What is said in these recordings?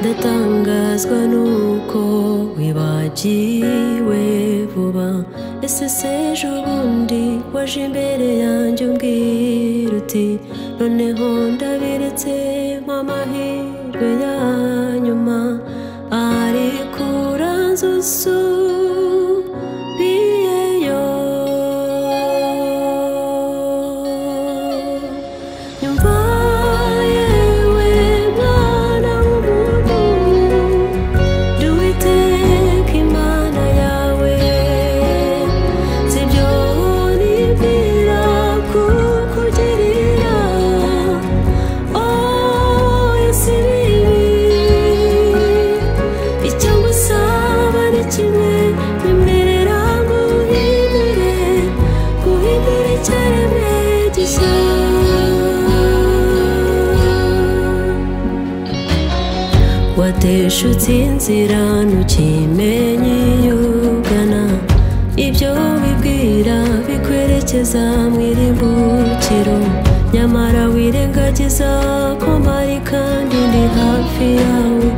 ndatangazwa nuko wibagiwe vuba. Ese sejo ubundi waje imbere yanjye umbwira uti noneho ndabiretse nk'amahirwe ya nyuma. Ariko uranze wateshutse inzira ntukimenye iyo ugana ibyo wibwira bikwerekeza mu irimbukiro nyamara wirengagiza ko mpari kandi ndi hafi yawe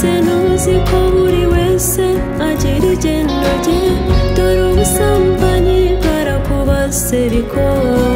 ese ntuzi ko buri wese agira igendo rye. Dore ubusambanyi bwarakubase bikora